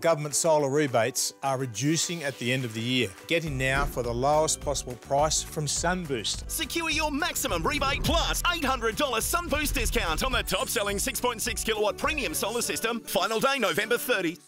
Government solar rebates are reducing at the end of the year. Get in now for the lowest possible price from Sunboost. Secure your maximum rebate plus $800 Sunboost discount on the top selling 6.6 kilowatt premium solar system. Final day November 30.